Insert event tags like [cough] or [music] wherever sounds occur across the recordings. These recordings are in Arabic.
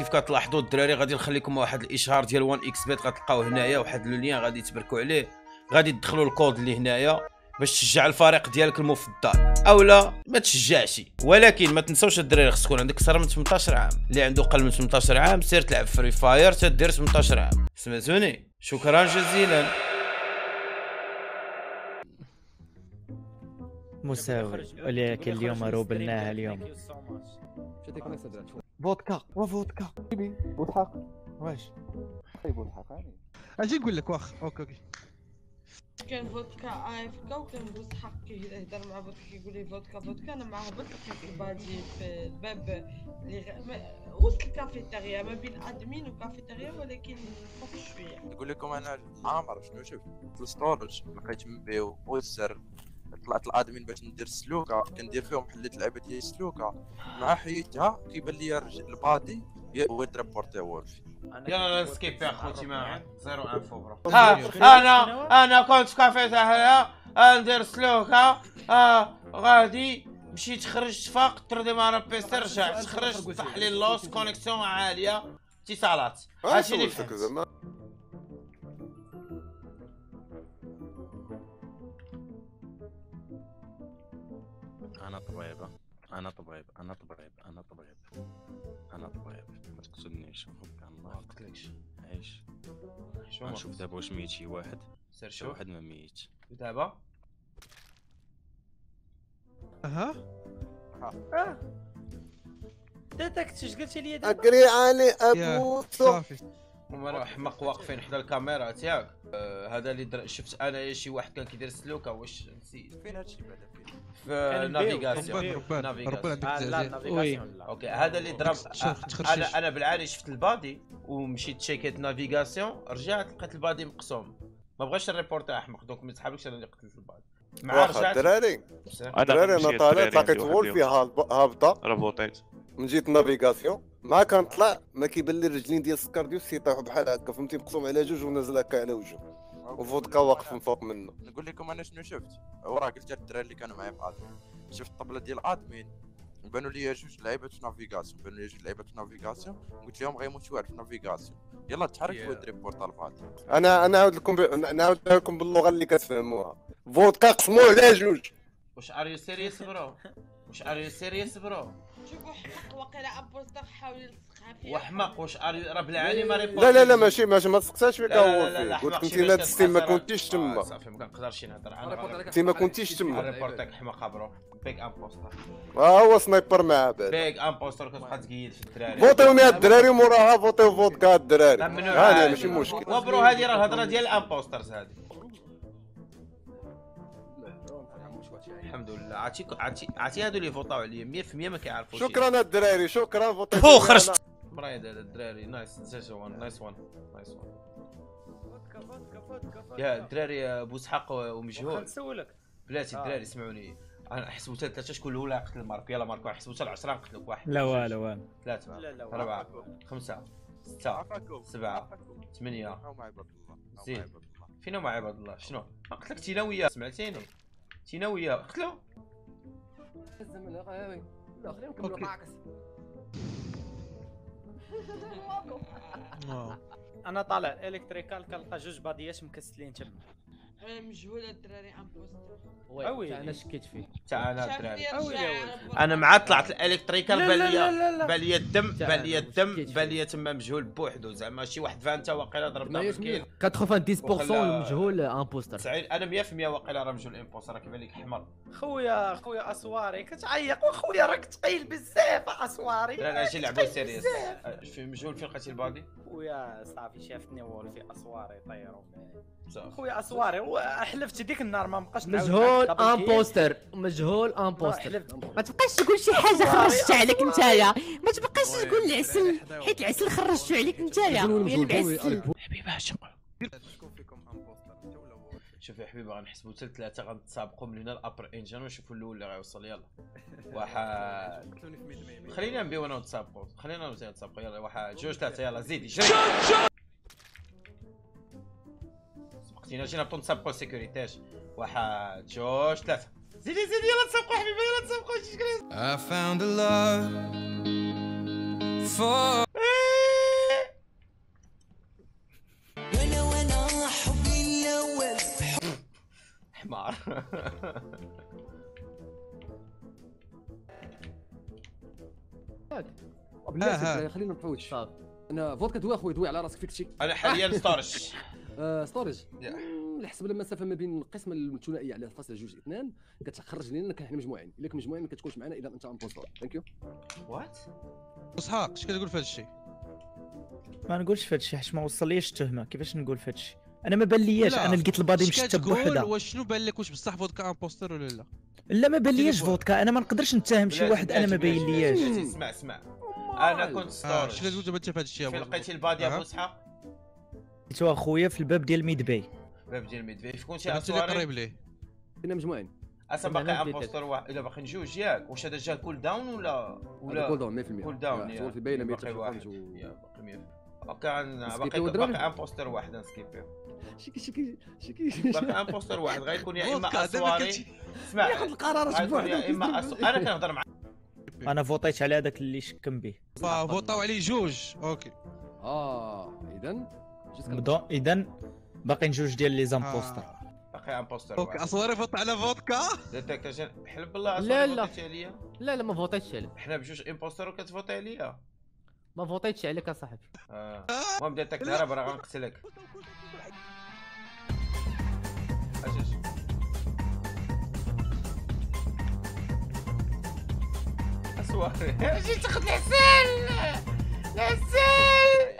كيف كتلاحظوا الدراري؟ غادي نخليكم واحد الإشهار ديال 1xBet غتلقاوه هنايا واحد le lien غادي تبركوا عليه. غادي تدخلوا الكود اللي هنايا باش تشجع الفريق ديالك المفضل. اولا ما تشجعش. ولكن ما تنساوش الدراري خص تكون عندك أكثر من 18 عام. اللي عنده أقل من 18 عام سير تلعب Free Fire تدير 18 عام. سمعتوني؟ شكرا جزيلا. مساوي. ولكن اليوم روبلناها اليوم. فودكا وفودكا بوضحك واش؟ طيب بوضحك أجي نقول لك واخ okay okay. كان فودكا افكا وكان بوس حق كيهضر مع فودكا كيقول لي فودكا فودكا. أنا معاه هبط لقيت ال body في الباب اللي غ... ما- وسط الكافيتيريا ما بين admin وكافيتيريا ولكن فوق شوية. نقول لكم أنا عامر شنو شفت في ال storage لقيت مبيو والزر طلعت ال admin باش ندير سلوكة. كندير فيهم حليت اللعبة ديال السلوكه مع حيدتها كيبان لي ال body هو ت reporté وولفي. يلا ن skip يا خوتي ما zero info bro ها أنا أنا كنت في كافيتيريا ندير سلوكة آه غادي مشيت خرجت فقط تردي مع بيسي رجعت خرجت طاح لي اللوس connexion عالية اتصالات. هادشي اللي فهمت أنا طبيب أنا طبيب أنا طبيب أنا طبيب. ما تقتلنيش أخوك الله ما قلتلكش. عيش شو ما نشوف دابا واش ميت شي واحد. سير شي شوف واحد ما ميت دابا؟ أها. داتك اش قلتي لي دابا. أقري علي ابو صافي. هما راه حماق واقفين حدا الكاميرا تاعك. آه هذا اللي در... شفت أنا شي واحد كان كيدير سلوكه واش نسيت. فين هادشي بعدا؟ فين؟ في. navigation. navigation. آه، لا. navigation لا okay هذا اللي ضرب. أنا. أنا بالعاني شفت ال body ومشيت تشيكيت navigation رجعت لقيت ال body مقسوم. ما بغاش ال report أحمق donc ما تسحبكش أنا اللي قتلت ال body. مع رجعت الدراري؟ أنا الدراري أنا طالع لقيت وولفي هاب- هابطه رابوطيت من جيت ال navigation مع كنطلع ما كيبان لي الرجلين ديال سكارديوس يطيحوا بحال هكا فهمتي؟ مقسوم على جوج ونازل هكا على وجهه وفودكا واقف من فوق منه. نقول لكم أنا شنو شفت؟ وراه قلت للدراري اللي كانوا معايا في ادمين شفت الطبلة ديال ادمين بانوا لي جوج لعيبات في نافيغاسيون. بانوا لي جوج لعيبات في نافيغاسيون. قلت لهم غيموت واحد في نافيغاسيون. يلا تحرك Yeah. ودري بورتال فادي أنا أنا نعاود لكم ب... نعاود لكم باللغة اللي كتفهموها. فودكا قسموه على جوج. واش ار يو سيريس برو واش ار يو سيريس برو شوفوا حق وقيلا ابوستر حاول يلصقها فيا. وحماق واش راه بالعاني ما ريبورت لا لا لا ماشي ماشي ما تسقساش فيك وولفي قلت لك انت ناد السيم ما. كنتيش آه، تما صافي ما كنقدرش نهضر. أنا انت ما كنتيش تما. ريبورتك حماقه برو بيك impostor ها هو sniper مع بعد بيك impostor كتبقى تقيد في الدراري. فوتيوني هاد الدراري موراها فوتيو فودكا هاد الدراري. هاني. ماشي مشكل. و bro هذه راه الهضرة ديال ال impostors هذه الحمد لله. عرفتي عرفتي عرفتي هادو اللي فوطاو عليا 100% ما كيعرفوش شكرا الدراري شكرا فوتيو هو خرجت. برايد هذا الدراري. nice. nice one nice one nice one يا الدراري أبو إسحاق ومجهول نسولك بلاتي الدراري اسمعوني أنا حسبوا حتى ثلاثة شكون الأولى قتل مارك يلا مارك حسبوا حتى 10 نقتلك واحد. لا والو والو ثلاثة لا لا أربعة خمسة ستة عفاكم. سبعة عفاكم. ثمانية. أو مع عباد الله أو زين. فينا مع عباد الله. شنو؟ ما قتلك تينا وياه. سمعتيني تينا وياه قتلو. أنا طالع electrical كنلقى جوج body ات مكسلين تما مجهول الدراري impostor أوي. أنا شكيت فيه. تاع أنا الدراري. أنا مع طلعت ال electrical لا بان لا ليا لا لا. لا. بان ليا الدم تاع بان ليا أنا الدم شكيت بان ليا تما مجهول بوحدو. زعما شي واحد فانتا واقيلا ضربنا بالكيل 90% وخلى- مجهول impostor سعيد أنا 100% واقيلا راه مجهول impostor راه كيبان لك حمر خويا خويا أسواري. كتعيق. وخويا راك ثقيل بزاف أسواري. لا أجي نلعبوا serious. في مجهول فين لقيتي ال body؟ خويا صافي شافني وولفي أسواري طيروا خويا أسواري. وحلفت ديك النهار ما بقاش مجهول. impostor مجهول impostor. ما تبقاش تقول شي حاجة خرجت عليك نتايا. ما تبقاش تقول العسل حيت العسل خرجت عليك نتايا. المعسل حبيبي شوف يا حبيبي غنحسبوا حتى ثلاثة غنتسابقوا من هنا ال upper engine ونشوفوا الأول اللي غيوصل. يلا. [laughs] واحد. خلينا نبيو أنا نتسابقوا خلينا أنا نتسابقوا يلا واحد. جوج ثلاثة. يلا زيد لأن جينا تنسابقوا سيكوريتاش واحد جوج ثلاثة زيدي زيدي يلا تسابقوا حبيبي يلا تسابقوا شي شكرا I found a love for وأنا وأنا حبي الأول حمار بالله خلينا نفوتش أنا فودكا دوا خويا دوي على راسك فيك شي أنا حاليا ستارش ستوريج اللي حسب المسافه ما بين القسمه الثنائيه على فاصله جوج اثنان كتخرج لنا كان حنا مجموعين. إلا مجموعين ما كتكونش معنا اذا أنت امبوستور ثانك يو وات إسحاق اش كتقول في هذا الشيء؟ ما نقولش في هادشي حيت ما وصليش التهمه كيفاش نقول في هادشي أنا ما بالياش لا. أنا لقيت البادي مشتب بوحدها واش شنو بان لك؟ واش بصح فودكا امبوستر ولا لا؟ لا ما بالياش تليفون. فودكا. أنا ما نقدرش نتهم شي واحد أنا ما باين بلاتي، لياش. اسمع اسمع. أنا كنت ستارش اش كتقول دابا انت في هذا الشيء فين لقيتي البادي. أبو إسحاق؟ لقيتو اخويا في الباب ديال ميد باي باب ديال ميدفي شكون شي اللي قريب ليه. كنا مجموعين. أصلا باقي. امبوستر واحد. إلا باقي جوج ياك واش هذا جا كول داون ولا ولا كول داون 100% كول داون. شغل في باينه ما باقي باقي باقي impostor واحد نسكيبيو شكي شكي شكي. باقي impostor واحد. غيكون يا إما اسواري اسمع. ياخذ القرارات غيكون بوحدو يا إما. [laughs] أنا كنهضر مع أنا فوطيت على هذاك اللي شكم به. فوطاو عليه جوج. okay. آه اذا بدون اذا باقيين جوج ديال les imposteurs. آه. باقي impostor okay اسواري vote على فودكا؟ حلف بالله لا، لا. فوتيتي عليا. لا لا ما فوتيتش عليك. حنا بجوج impostor وكتفوتي عليا. ما فوتيتش عليك اصاحبي آه. المهم ديتكت هرب راه غنقتلك اسواري أجي [laughs] تاخذ العسل العسل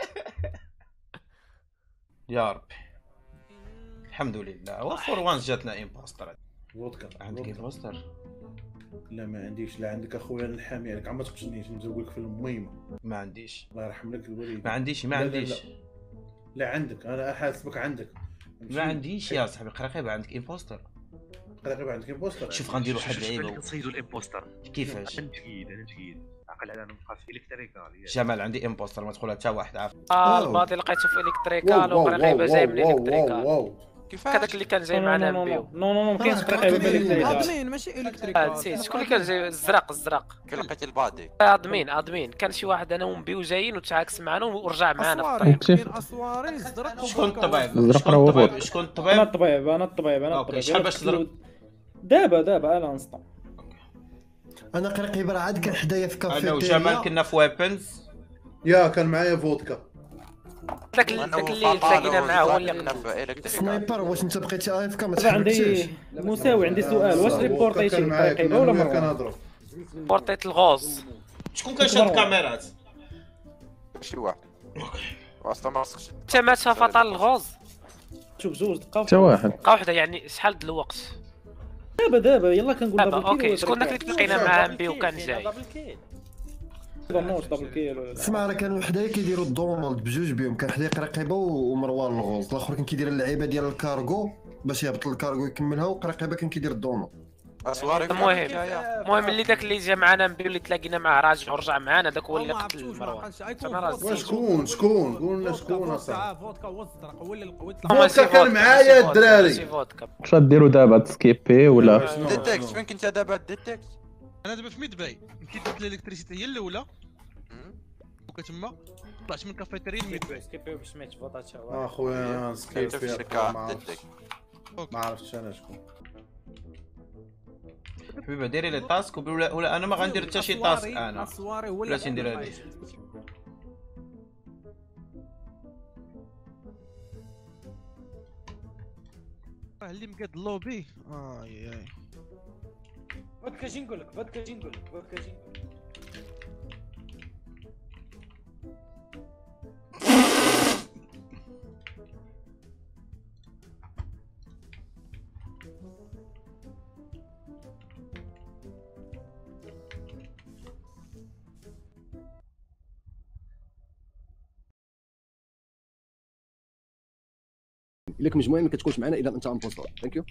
يا ربي. الحمد لله. هو for once جاتنا impostor فودكا عندك. impostor لا ما عنديش. لا عندك أخويا الحامي عليك. عم تقتلنيش. نزوق لك في الميمه ما عنديش. الله يرحم لك الوليد. ما عنديش ما لا، لا، عنديش. لا. لا عندك. أنا حاسبك عندك. ما عنديش يا صاحبي. قرقيبه عندك امبوستر قريب عندك امبوستر شوف غندير واحد اللعيبه نصيدوا الامبوستر كيفاش؟ أنا تقيل أنا تقيل عقل على نبقى في إلكتريكال جمال عندي امبوستر ما تقولها حتى واحد عارف. آه. الباطي لقيته في إلكتريكال وقريبه واو، جاي من واو، إلكتريكال. واو، واو. كيفاش؟ هذاك اللي كان جاي معنا نبيو نو نو نو. قرقيبه بالك أدمين ماشي الكتريك آه، نسيت شكون اللي كان جاي الزرق الزرق كي لقيت البادي. أدمين أدمين. كان شي واحد أنا ونبيو جايين وتعاكس معنا ورجع معنا في الطريق كاين أسواري؟ الزرق شكون؟ الطبيب الزرق شكون راه هو الطبيب أنا الطبيب أنا الطبيب. أنا الطبيب شحال باش تضرب؟ دابا دابا أنا نسطا أنا قريب راه عاد كان حدايا في أنا وجمال كنا في ويبنز. يا كان معايا فودكا. ذاك ذاك اللي تلاقينا معاه هو اللي الكتريكال سنايبر واش انت بقيتي اف كا؟ ما عندي مساوي عندي سؤال. واش ريبورتيتي كنا ولا مروان كنهضروا. بورتيت الغوز شكون كان شاد الكاميرات؟ شي واحد. أصلا ما خصكش انت مات فطال الغوز شوف زوج دقائق حتى واحد. بقى وحده يعني شحال د الوقت؟ دابا دابا. يلا كنقول دابا دابل كيل أوكي. شكون داك اللي تلاقينا مع نبيو كان جاي؟ ظنوش دابل كيل ولا لا. اسمع راه كانوا حدايا كيديروا الدونالد بجوج بهم كان حدايا قرقيبه ومروان الغوز. الآخر كان كيدير اللعيبة ديال الكارغو باش يهبط الكارغو يكملها وقرقيبه كان كيدير الدونالد اسواري في المهم. المهم اللي داك اللي جا معنا نبيو اللي تلاقينا معاه راجع ورجع معانا داك هو اللي قتل مروان. شكون؟ شكون؟ قولنا شكون اصاحبي فودكا هو الزرق هو اللي فودكا كان معايا الدراري. واش غديروا دابا تسكيبي ولا؟ ديتكت فين كنت دابا؟ ديتكت أنا دابا في medbay كي درت ال électricité هي الأولى. وكتما طلعت من الكافيتيريا ل medbay سكيبي باش ما تفوتاش خويا أنا skip كنت في فيها الشركة ما عرفتش. ديتكت ما عرفتش أنا شكون. حبيبه ديري لي task ولا, ولا أنا ما غندير حتى شي task أنا. اسواري هو ندير هادي راه اللي مقاد اللوبي؟ آي آي. فودكا جي نقول لك فودكا جي نقول لك فودكا جي نقول لك الا كنا مجموعين ما كتكونش معنا اذا أنت impostor thank you